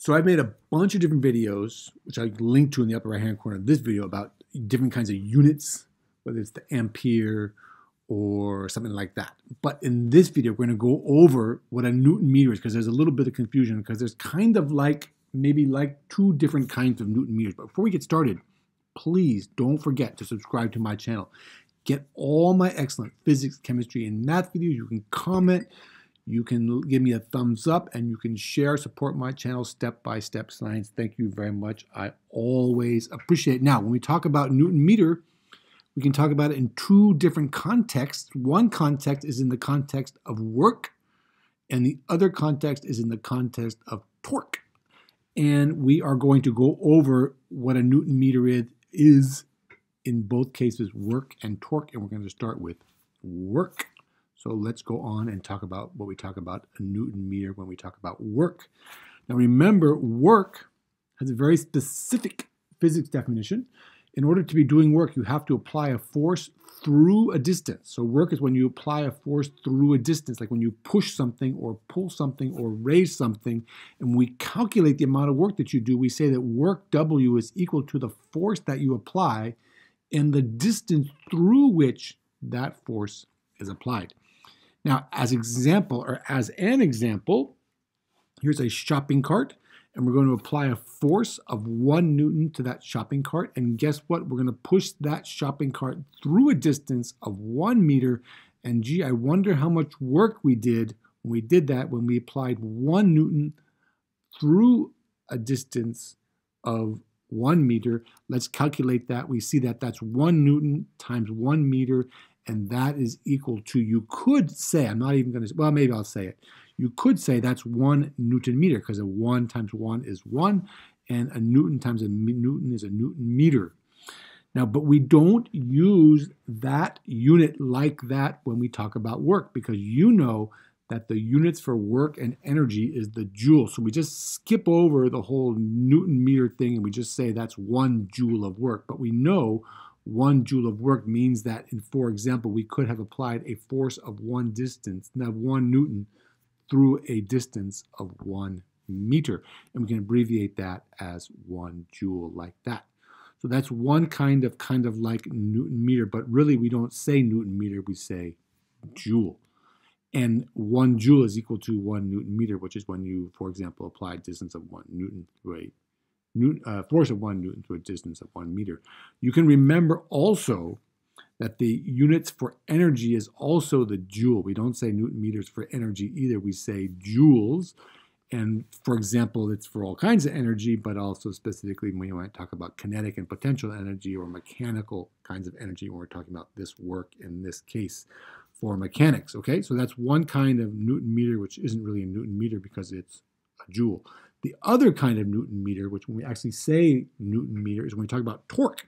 So I've made a bunch of different videos, which I linked to in the upper right hand corner of this video about different kinds of units, whether it's the ampere or something like that. But in this video, we're going to go over what a Newton meter is because there's a little bit of confusion because there's kind of like maybe like two different kinds of Newton meters. But before we get started, please don't forget to subscribe to my channel. Get all my excellent physics, chemistry, and math videos. You can comment, you can give me a thumbs up, and you can share, support my channel step by step science. Thank you very much. I always appreciate it. Now, when we talk about Newton meter, we can talk about it in two different contexts. One context is in the context of work, and the other context is in the context of torque. And we are going to go over what a Newton meter is, is in both cases work and torque, and we're going to start with work. So let's go on and talk about what we talk about a Newton meter when we talk about work. Now remember, work has a very specific physics definition. In order to be doing work, you have to apply a force through a distance. So work is when you apply a force through a distance, like when you push something or pull something or raise something, and we calculate the amount of work that you do, we say that work W is equal to the force that you apply and the distance through which that force is applied. Now, as example, or as an example, here's a shopping cart, and we're going to apply a force of one Newton to that shopping cart. And guess what? We're going to push that shopping cart through a distance of one meter. And gee, I wonder how much work we did when we did that, when we applied one Newton through a distance of one meter. Let's calculate that. We see that that's one Newton times one meter, and that is equal to, you could say, I'm not even going to, well, maybe I'll say it. You could say that's one Newton meter because a one times one is one, and a Newton times a Newton is a Newton meter. Now, but we don't use that unit like that when we talk about work because you know that the units for work and energy is the joule. So we just skip over the whole Newton meter thing and we just say that's one joule of work. But we know one joule of work means that, in, for example, we could have applied a force of one distance, now one Newton, through a distance of one meter. And we can abbreviate that as one joule like that. So that's one kind of kind of like Newton meter, but really we don't say Newton meter, we say joule. And one joule is equal to one Newton meter, which is when you, for example, apply distance of one Newton to a Newton, uh, force of one Newton to a distance of one meter. You can remember also that the units for energy is also the joule. We don't say Newton meters for energy either. We say joules. And for example, it's for all kinds of energy, but also specifically when you want to talk about kinetic and potential energy or mechanical kinds of energy when we're talking about this work in this case for mechanics. Okay, so that's one kind of Newton meter, which isn't really a Newton meter because it's a joule. The other kind of Newton meter, which when we actually say Newton meter, is when we talk about torque.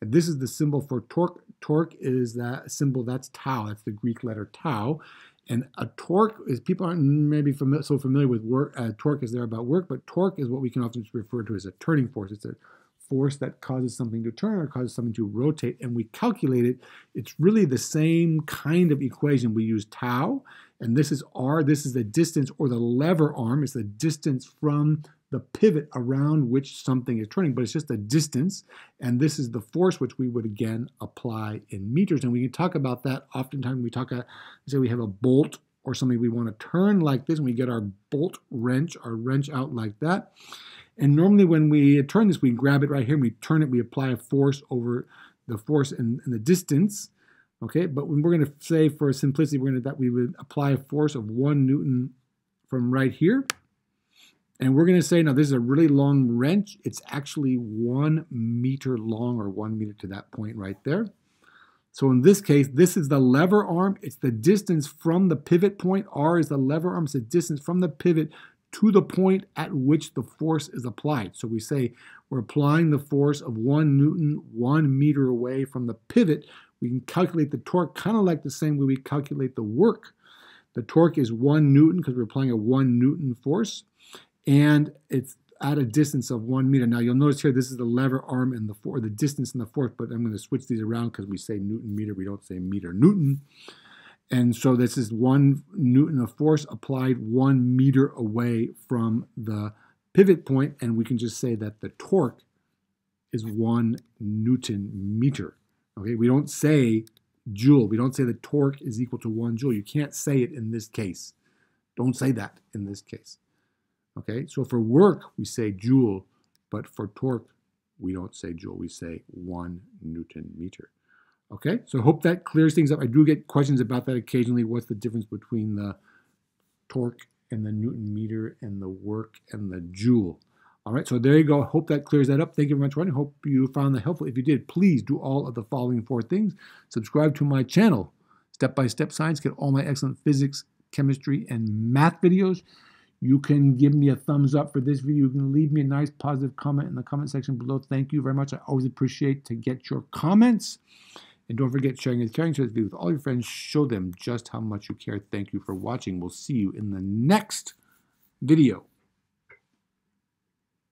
And this is the symbol for torque. Torque is that symbol, that's tau, that's the Greek letter tau. And a torque is, people aren't maybe familiar, so familiar with work, uh, torque is there about work, but torque is what we can often refer to as a turning force. It's a force that causes something to turn or causes something to rotate, and we calculate it. It's really the same kind of equation. We use tau, and this is r, this is the distance or the lever arm. It's the distance from the pivot around which something is turning, but it's just a distance. And this is the force which we would again apply in meters. And we can talk about that oftentimes. We talk, about, say we have a bolt or something we want to turn like this, and we get our bolt wrench, our wrench out like that. And normally when we turn this, we grab it right here, and we turn it, we apply a force over the force and, and the distance. Okay, but when we're going to say for simplicity, we're to that we would apply a force of one newton from right here. And we're going to say, now this is a really long wrench. It's actually one meter long or one meter to that point right there. So in this case, this is the lever arm. It's the distance from the pivot point. R is the lever arm. It's the distance from the pivot to the point at which the force is applied. So we say we're applying the force of one Newton one meter away from the pivot. We can calculate the torque kind of like the same way we calculate the work. The torque is one Newton because we're applying a one Newton force and it's at a distance of one meter. Now you'll notice here this is the lever arm and the for the distance in the force, but I'm going to switch these around because we say Newton meter, we don't say meter Newton. And so this is one Newton of force applied one meter away from the pivot point, and we can just say that the torque is one Newton meter. Okay, we don't say joule. We don't say the torque is equal to one joule. You can't say it in this case. Don't say that in this case. Okay, so for work, we say joule, but for torque, we don't say joule. We say one Newton meter. Okay, so I hope that clears things up. I do get questions about that occasionally. What's the difference between the torque and the Newton meter and the work and the joule? All right, so there you go. Hope that clears that up. Thank you very much for watching. Hope you found that helpful. If you did, please do all of the following four things. Subscribe to my channel, Step by Step Science. Get all my excellent physics, chemistry, and math videos. You can give me a thumbs up for this video. You can leave me a nice positive comment in the comment section below. Thank you very much. I always appreciate to get your comments. And don't forget sharing and caring. Share this video with all your friends. Show them just how much you care. Thank you for watching. We'll see you in the next video.